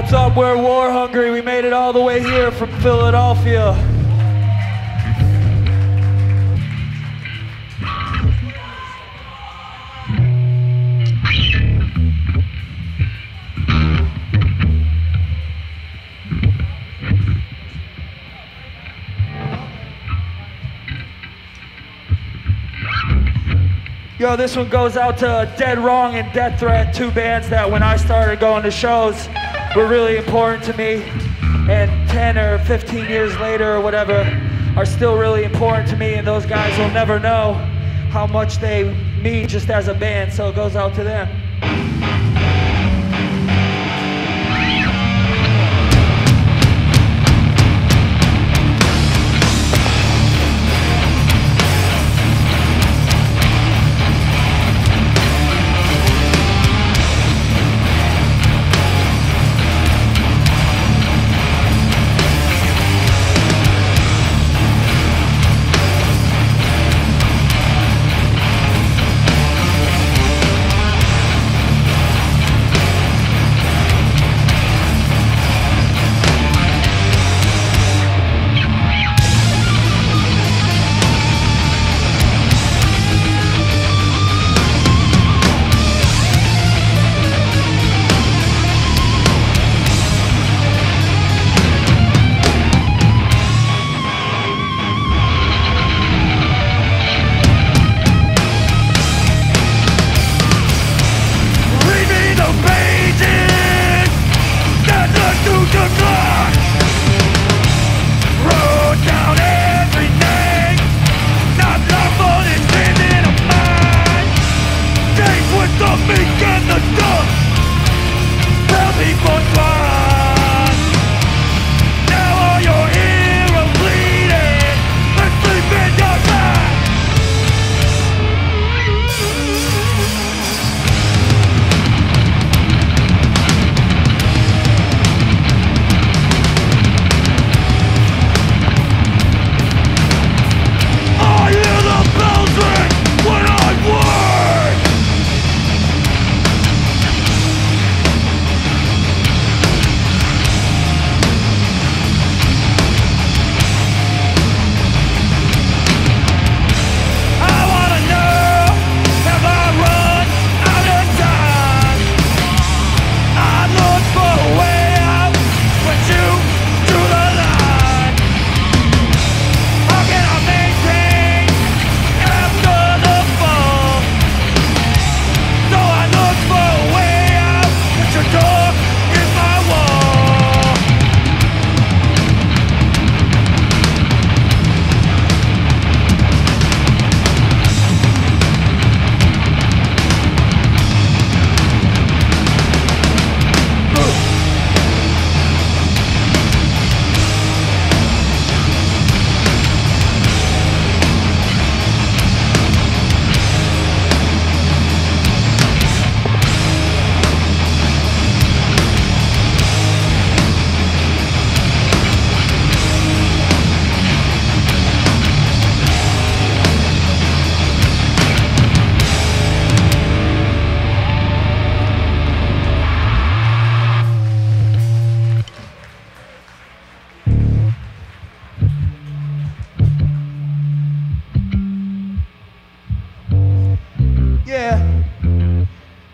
What's up? We're war hungry. We made it all the way here from Philadelphia. Yo, this one goes out to Dead Wrong and Death Threat, two bands that when I started going to shows were really important to me. And 10 or 15 years later or whatever are still really important to me. And those guys will never know how much they mean just as a band. So it goes out to them.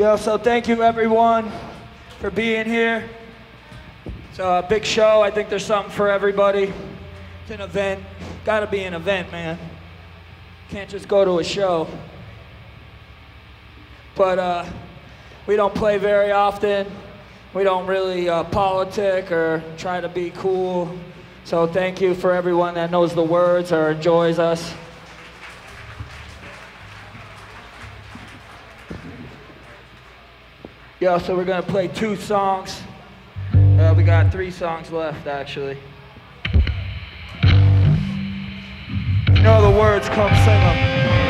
Yo, so thank you everyone for being here. It's a big show. I think there's something for everybody. It's an event. Gotta be an event, man. Can't just go to a show. But uh, we don't play very often. We don't really uh, politic or try to be cool. So thank you for everyone that knows the words or enjoys us. Yeah, so we're gonna play two songs. Uh, we got three songs left, actually. You know the words, come sing them.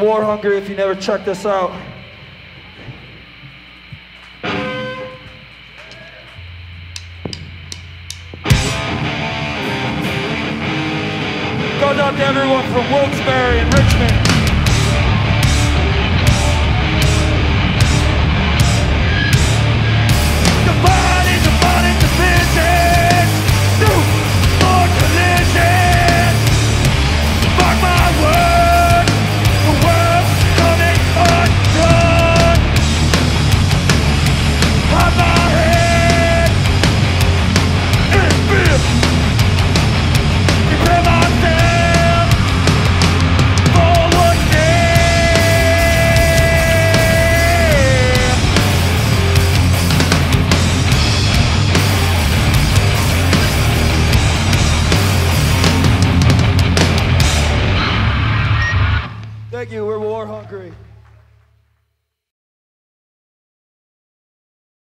War Hungry if you never checked us out. Goes out to everyone from Wilkes-Barre and Richmond.